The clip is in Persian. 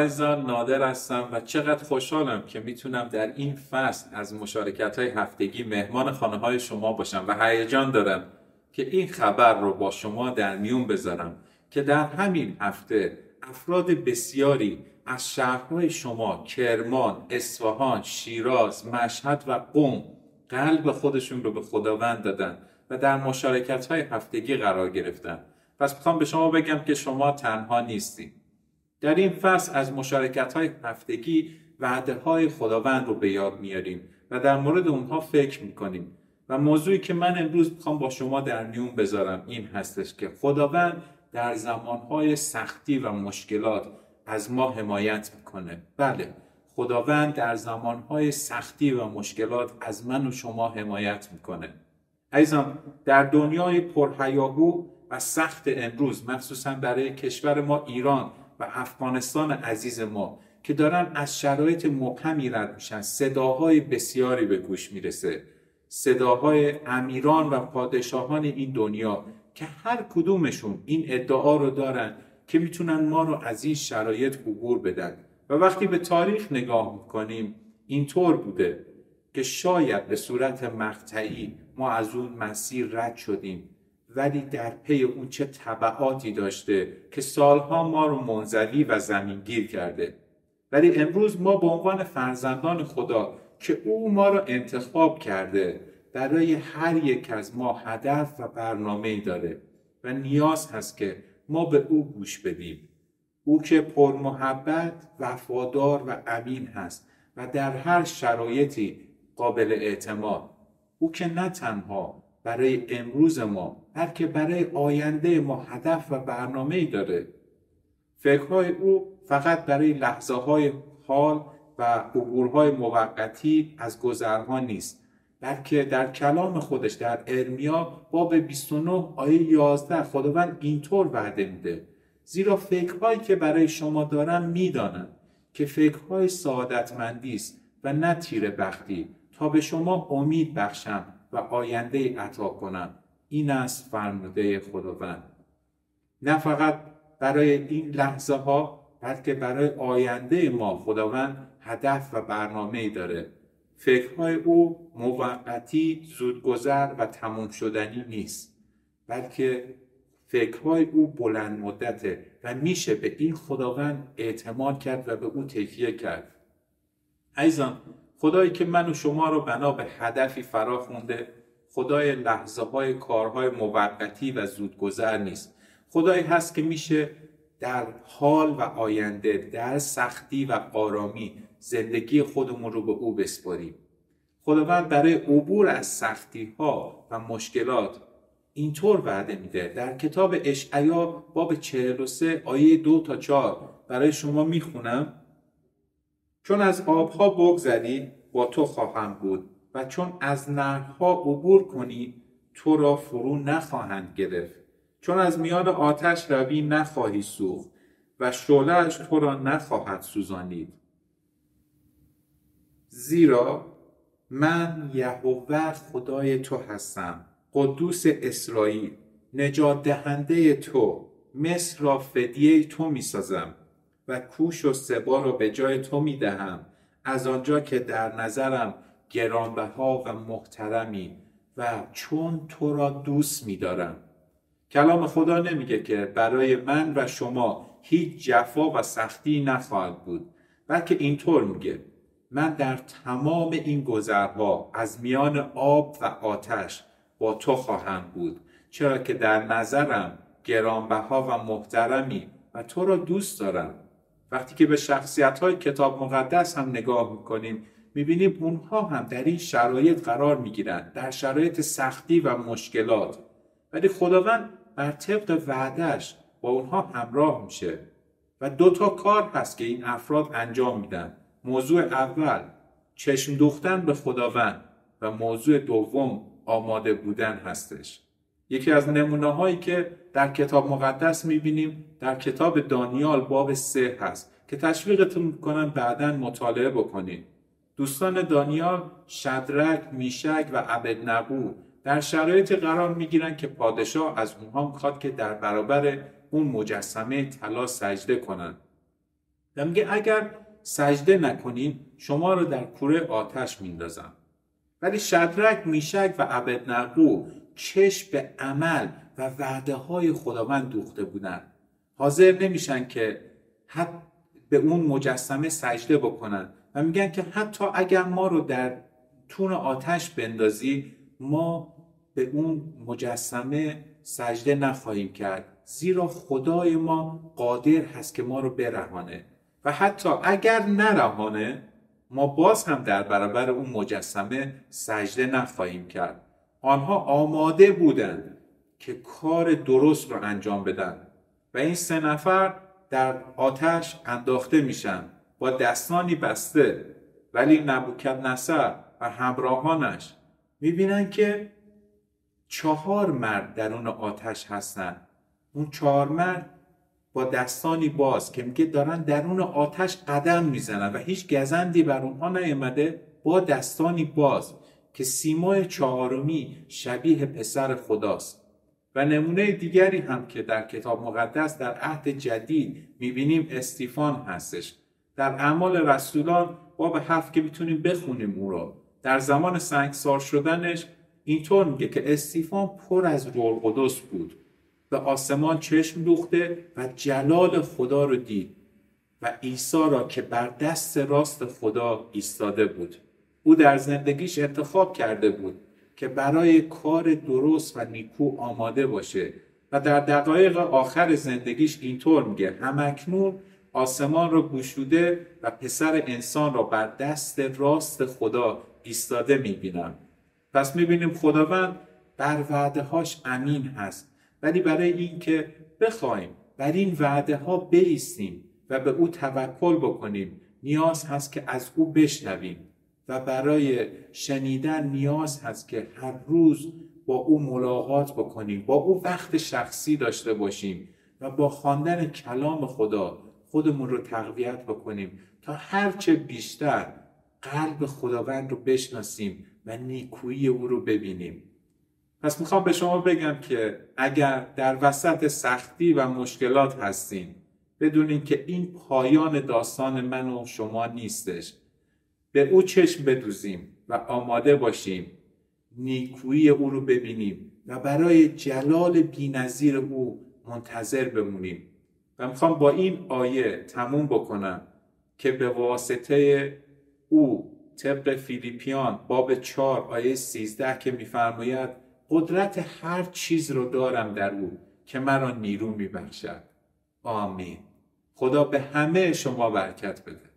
عزیزان نادر هستم و چقدر خوشحالم که می‌تونم در این فصل از مشارکت های هفتگی مهمان خانه های شما باشم و هیجان دارم که این خبر رو با شما در میون بذارم که در همین هفته افراد بسیاری از شهرهای شما کرمان، اصفهان، شیراز، مشهد و قوم قلب خودشون رو به خداوند دادن و در مشارکت های هفتگی قرار گرفتن. پس می‌خوام به شما بگم که شما تنها نیستید. در این فصل از مشارکت های هفتگی وعده های خداوند رو به یاد میاریم و در مورد اونها فکر می‌کنیم. و موضوعی که من امروز می‌خوام با شما در میون بذارم این هستش که خداوند در زمانهای سختی و مشکلات از ما حمایت می‌کنه. بله خداوند در زمانهای سختی و مشکلات از من و شما حمایت می‌کنه. عزیزان در دنیای پرهیاهو و سخت امروز مخصوصا برای کشور ما ایران و افغانستان عزیز ما که دارن از شرایط مبهمی رد میشن. صداهای بسیاری به گوش می‌رسه. صداهای امیران و پادشاهان این دنیا که هر کدومشون این ادعا رو دارن که می‌تونن ما رو از این شرایط عبور بدن. و وقتی به تاریخ نگاه می‌کنیم اینطور بوده که شاید به صورت مقطعی ما از اون مسیر رد شدیم. ولی در پی اون چه طبعاتی داشته که سالها ما رو منزوی و زمینگیر کرده. ولی امروز ما به عنوان فرزندان خدا که او ما را انتخاب کرده برای هر یک از ما هدف و برنامه داره و نیاز هست که ما به او گوش بدیم. او که پر محبت وفادار و امین هست و در هر شرایطی قابل اعتماد. او که نه تنها برای امروز ما بلکه برای آینده ما هدف و برنامه ای داره. فکرهای او فقط برای لحظه های حال و عبورهای موقتی از گذرها نیست بلکه در کلام خودش در ارمیا باب 29 آیه 11 خداوند اینطور وعده میده. زیرا فکرهایی که برای شما دارم می‌دانم که فکرهای سعادتمندی است و نه تیر بختی تا به شما امید بخشم. و آینده عطا کنم این است فرموده خداوند. نه فقط برای این لحظه ها بلکه برای آینده ما خداوند هدف و برنامه داره. فکرهای او موقتی زودگذر و تموم شدنی نیست بلکه فکرهای او بلند مدته و میشه به این خداوند اعتماد کرد و به او تکیه کرد. عزیزان خدایی که من و شما رو بنا به هدفی فرا خونده خدای لحظه های کارهای موقتی و زودگذر نیست. خدایی هست که میشه در حال و آینده در سختی و آرامی زندگی خودمون رو به او بسپاریم. خداوند برای عبور از سختی ها و مشکلات اینطور وعده میده. در کتاب اشعیا باب 43 آیه 2 تا 4 برای شما می‌خونم. چون از آبها بگذری با تو خواهم بود و چون از نهرها عبور کنی تو را فرو نخواهند گرفت. چون از میان آتش روی نخواهی سوخت و شعلهاش تو را نخواهد سوزانید. زیرا من یهوه خدای تو هستم قدوس اسرائیل نجات دهنده تو مصر را فدیه تو می سازم و کوش و سبا را به جای تو می دهم از آنجا که در نظرم گرانبها و محترمی و چون تو را دوست می دارم کلام خدا نمیگه که برای من و شما هیچ جفا و سختی نخواهد بود بلکه اینطور میگه من در تمام این گذرها از میان آب و آتش با تو خواهم بود چرا که در نظرم گرانبها و محترمی و تو را دوست دارم. وقتی که به شخصیت های کتاب مقدس هم نگاه می‌کنیم می‌بینیم اونها هم در این شرایط قرار می‌گیرند در شرایط سختی و مشکلات. ولی خداوند بر طبق وعدش با اونها همراه میشه و دو تا کار هست که این افراد انجام میدن. موضوع اول چشم دوختن به خداوند و موضوع دوم آماده بودن هستش. یکی از نمونه هایی که در کتاب مقدس می‌بینیم در کتاب دانیال باب سه هست که تشویقتون می‌کنم بعدا مطالعه بکنید دوستان دانیال شدرک، میشک و عبدنبو در شرایط قرار می‌گیرن که پادشاه از اونها می‌خواد که در برابر اون مجسمه طلا سجده کنند و میگه اگر سجده نکنین شما رو در کوره آتش میندازم. ولی شدرک میشک و عبدنقو چشم به عمل و وعده های خداوند دوخته بودن حاضر نمیشن که حتی به اون مجسمه سجده بکنن و میگن که حتی اگر ما رو در تون آتش بندازی ما به اون مجسمه سجده نخواهیم کرد. زیرا خدای ما قادر هست که ما رو برهانه. و حتی اگر نرهانه ما باز هم در برابر اون مجسمه سجده نخواهیم کرد. آنها آماده بودند که کار درست رو انجام بدن و این سه نفر در آتش انداخته میشن با دستانی بسته ولی نبوکت نصر و همراهانش می‌بینن که چهار مرد درون آتش هستن. اون چهار مرد با دستانی باز که میگه دارن درون آتش قدم می‌زنن و هیچ گزندی بر اونها نیامده با دستانی باز. که سیمای چهارمی شبیه پسر خداست و نمونه دیگری هم که در کتاب مقدس در عهد جدید می‌بینیم استیفان هستش. در اعمال رسولان باب هفت که می‌تونیم بخونیم او رو در زمان سنگسار شدنش اینطور میگه که استیفان پر از روح قدس بود به آسمان چشم دوخته و جلال خدا رو دید و عیسی را که بر دست راست خدا ایستاده بود. او در زندگیش انتخاب کرده بود که برای کار درست و نیکو آماده باشه و در دقایق آخر زندگیش اینطور میگه همکنون آسمان را گشوده و پسر انسان را بر دست راست خدا ایستاده می‌بینم. پس می‌بینیم خداوند بر وعده هاش امین هست ولی برای اینکه بخوایم بر این وعده ها بیستیم و به او توکل بکنیم نیاز هست که از او بشنویم. و برای شنیدن نیاز هست که هر روز با او ملاقات بکنیم با او وقت شخصی داشته باشیم و با خواندن کلام خدا خودمون رو تقویت بکنیم تا هرچه بیشتر قلب خداوند رو بشناسیم و نیکویی او رو ببینیم. پس می‌خوام به شما بگم که اگر در وسط سختی و مشکلات هستین بدونین که این پایان داستان من و شما نیستش. به او چشم بدوزیم و آماده باشیم. نیکویی او رو ببینیم و برای جلال بینظیر او منتظر بمونیم. و می‌خوام با این آیه تموم بکنم که به واسطه او طبق فیلیپیان باب 4 آیه 13 که میفرماید قدرت هر چیز رو دارم در او که مرا نیرو میبخشد. آمین. خدا به همه شما برکت بده.